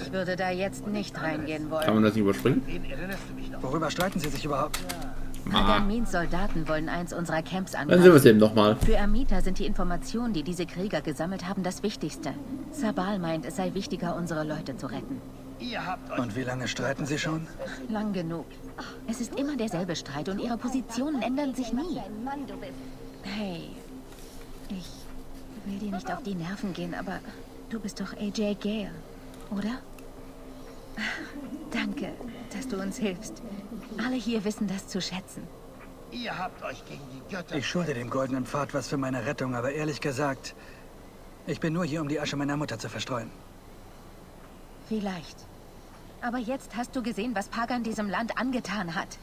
Ich würde da jetzt nicht reingehen Kann wollen. man das nicht überspringen? Worüber streiten Sie sich überhaupt? Agamins Soldaten wollen eins unserer Camps Dann sehen wir es angreifen. eben nochmal. Für Amita sind die Informationen, die diese Krieger gesammelt haben, das Wichtigste. Sabal meint, es sei wichtiger, unsere Leute zu retten. Ihr habt euch... Und wie lange streiten Sie schon? Lang genug. Es ist immer derselbe Streit und ihre Positionen ändern sich nie. Hey, ich will dir nicht auf die Nerven gehen, aber du bist doch AJ Gale, oder? Danke, dass du uns hilfst. Alle hier wissen das zu schätzen. Ihr habt euch gegen die Götter... Ich schulde dem Goldenen Pfad was für meine Rettung, aber ehrlich gesagt, ich bin nur hier, um die Asche meiner Mutter zu verstreuen. Vielleicht. Aber jetzt hast du gesehen, was Pagan diesem Land angetan hat.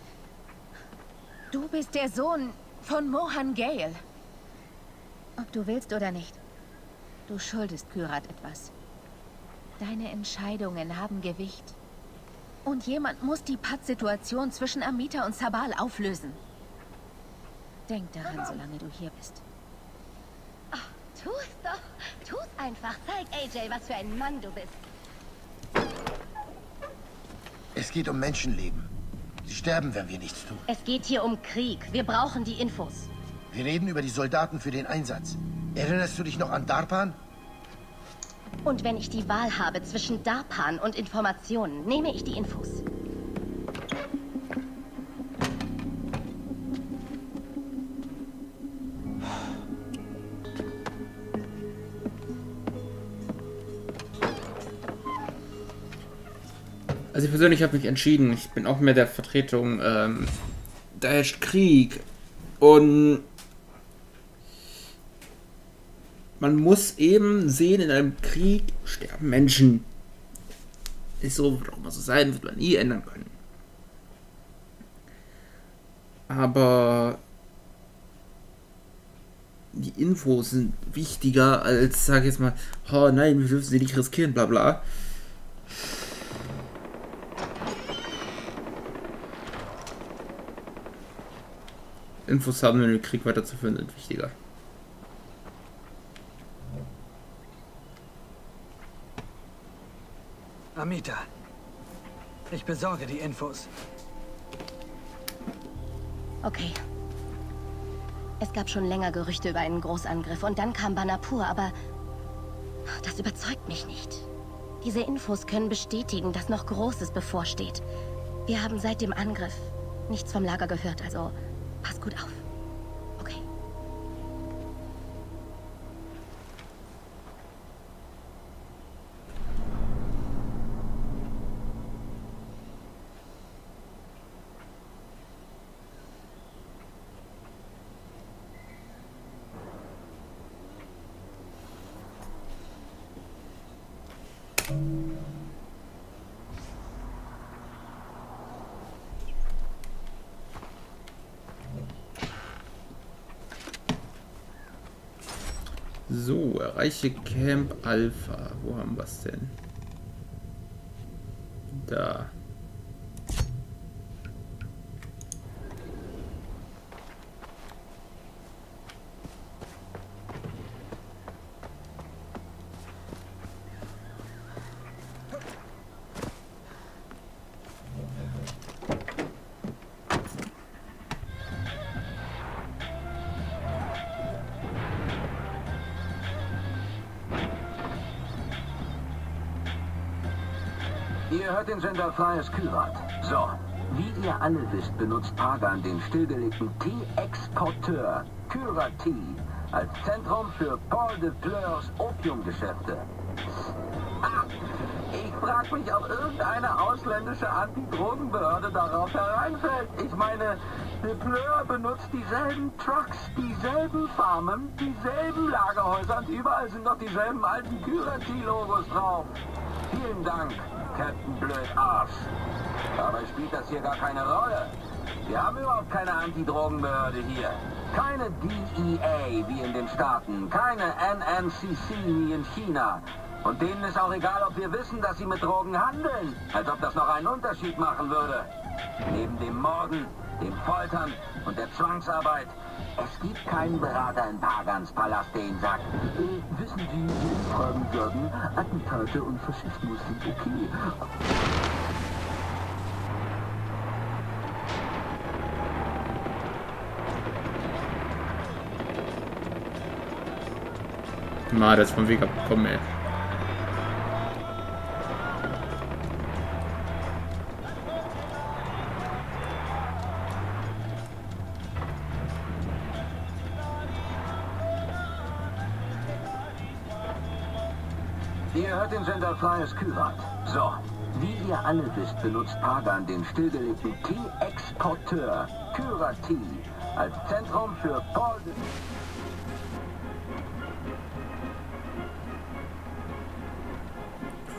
Du bist der Sohn von Mohan Gale. Ob du willst oder nicht. Du schuldest Kyrat etwas. Deine Entscheidungen haben Gewicht. Und jemand muss die Pattsituation zwischen Amita und Sabal auflösen. Denk daran, solange du hier bist. Tu es doch. Tu es einfach. Zeig AJ, was für ein Mann du bist. Es geht um Menschenleben. Sie sterben, wenn wir nichts tun. Es geht hier um Krieg. Wir brauchen die Infos. Wir reden über die Soldaten für den Einsatz. Erinnerst du dich noch an Darpan? Und wenn ich die Wahl habe zwischen Darpan und Informationen, nehme ich die Infos. Also ich persönlich habe mich entschieden, ich bin auch mehr der Vertretung, ähm, da herrscht Krieg und man muss eben sehen, in einem Krieg sterben Menschen. Ist so, wird auch immer so sein, wird man nie ändern können. Aber die Infos sind wichtiger als, sag ich jetzt mal, oh nein, wir dürfen sie nicht riskieren, bla bla. Infos haben, um den Krieg weiterzuführen, sind wichtiger. Amita, ich besorge die Infos. Okay. Es gab schon länger Gerüchte über einen Großangriff und dann kam Banapur, aber das überzeugt mich nicht. Diese Infos können bestätigen, dass noch Großes bevorsteht. Wir haben seit dem Angriff nichts vom Lager gehört, also pass gut auf. Okay. So, erreiche Camp Alpha. Wo haben wir es denn? Da. Ihr hört den Sender Freies Kyrat. So, wie ihr alle wisst, benutzt Pagan den stillgelegten Tee-Exporteur Kyrati als Zentrum für Paul de Fleurs Opiumgeschäfte. Ah, ich frag mich, ob irgendeine ausländische Antidrogenbehörde darauf hereinfällt. Ich meine, de Fleur benutzt dieselben Trucks, dieselben Farmen, dieselben Lagerhäuser und überall sind noch dieselben alten Kyrati-Logos drauf. Vielen Dank, Captain Blöd Arsch. Dabei spielt das hier gar keine Rolle. Wir haben überhaupt keine Antidrogenbehörde hier. Keine DEA wie in den Staaten, keine NNCC wie in China. Und denen ist auch egal, ob wir wissen, dass sie mit Drogen handeln. Als ob das noch einen Unterschied machen würde. Neben dem Morden, dem Foltern und der Zwangsarbeit. Es gibt keinen Berater in Pagans Palast, der ihn sagt, äh, wissen Sie, Sie fragen würden, Attentate und Faschismus sind okay. Na, der ist vom Weg abgekommen, ey. Ihr hört den Sender Flyers Kyrat. So, wie ihr alle wisst, benutzt Pagan den stillgelegten Tee-Exporteur Kyrati als Zentrum für Paul...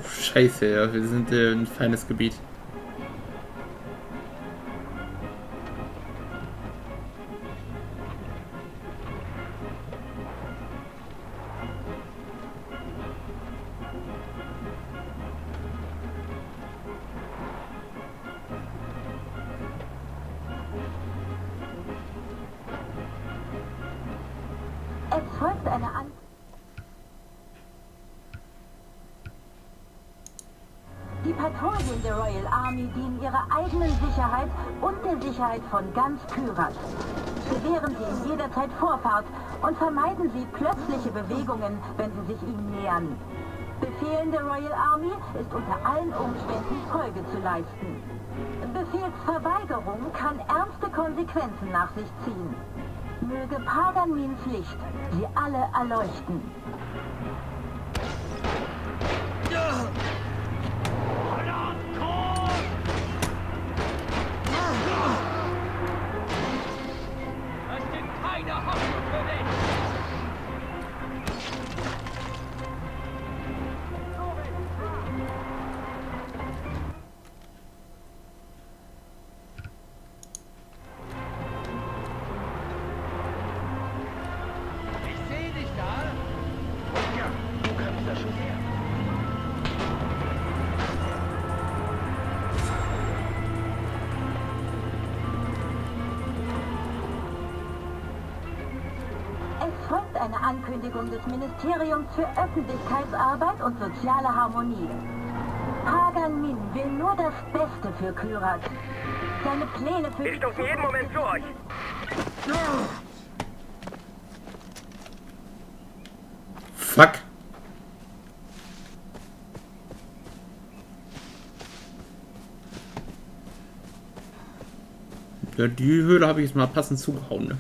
Scheiße, ja, wir sind äh, ein feines Gebiet. Die Patrouillen der Royal Army dienen ihrer eigenen Sicherheit und der Sicherheit von ganz Kyrat. Gewähren Sie ihnen jederzeit Vorfahrt und vermeiden Sie plötzliche Bewegungen, wenn Sie sich ihnen nähern. Befehlen der Royal Army ist unter allen Umständen Folge zu leisten. Befehlsverweigerung kann ernste Konsequenzen nach sich ziehen. Möge Pagan Licht Sie alle erleuchten. Ankündigung des Ministeriums für Öffentlichkeitsarbeit und soziale Harmonie. Pagan Min will nur das Beste für Kyrat. Seine Pläne für... Wir stoßen jeden Moment zu euch. Fuck. Ja, die Höhle habe ich jetzt mal passend zugehauen. Ne?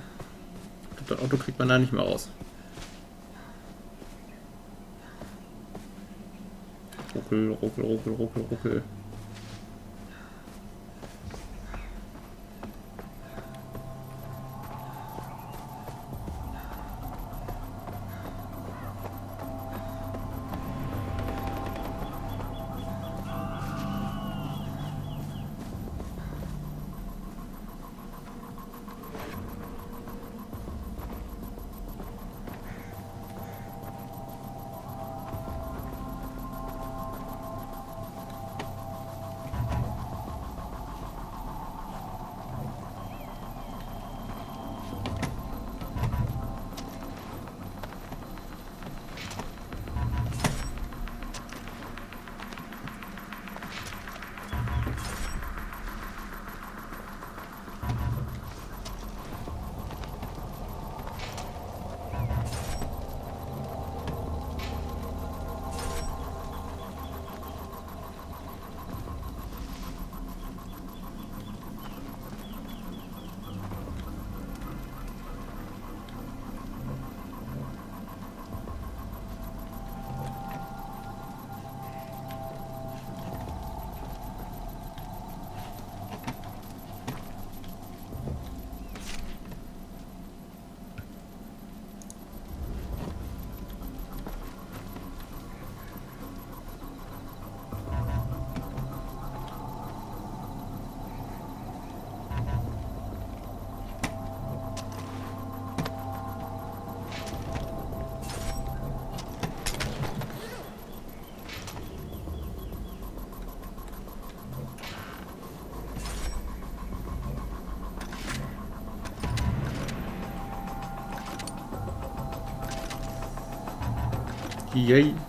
Das Auto kriegt man da nicht mehr raus. Ruckel, ruckel, ruckel, ruckel, ruckel. E aí?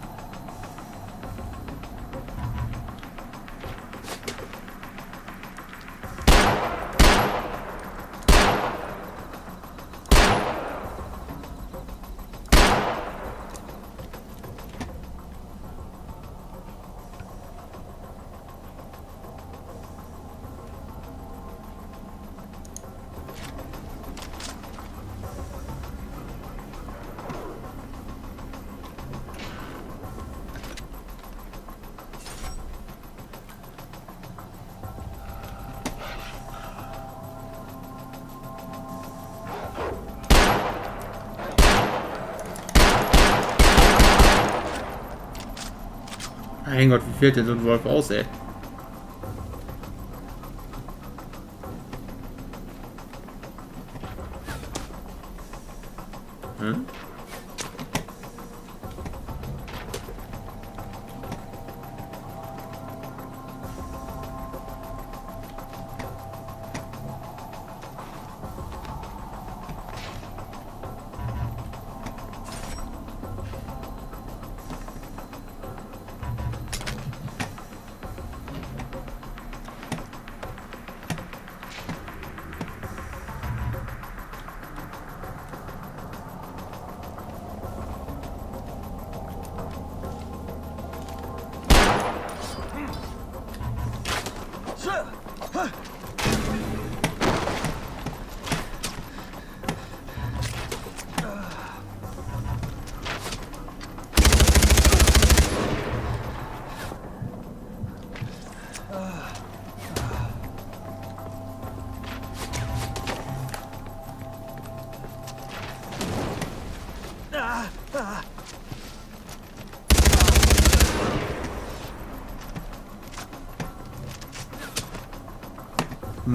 Mein Gott, wie fehlt denn so ein Wolf aus, ey?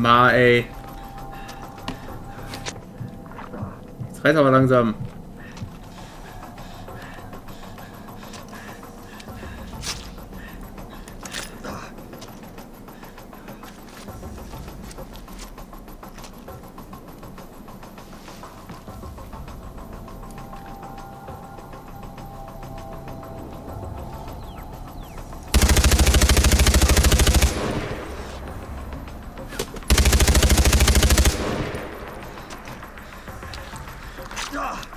Ma, ey. Jetzt reißt aber langsam. Ah!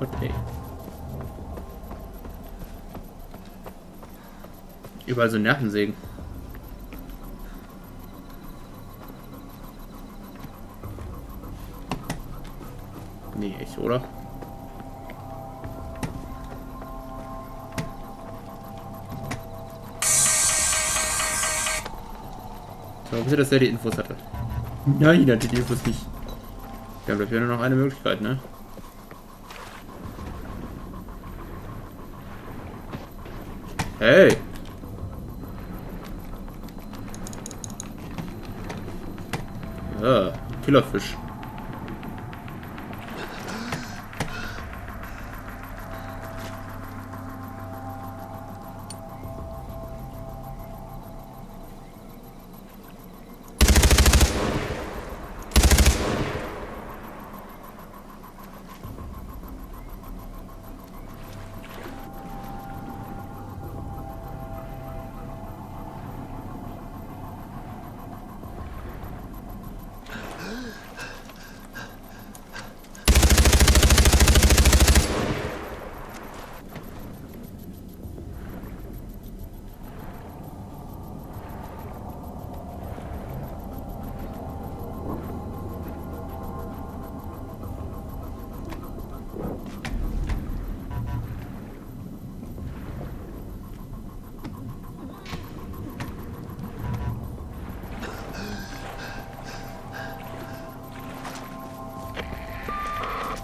Gott, ey. Überall so Nervensägen. Nee, echt, oder? So, bis er dass er die Infos hatte. Nein, er hatte die Infos nicht. Wir haben dafür nur noch eine Möglichkeit, ne? Hey! Ja, Killerfisch.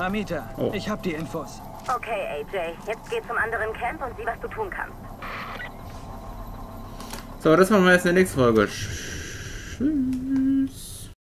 Amita, Oh. ich hab die Infos. Okay, AJ, jetzt geh zum anderen Camp und sieh, was du tun kannst. So, das machen wir jetzt in der nächsten Folge. Tschüss.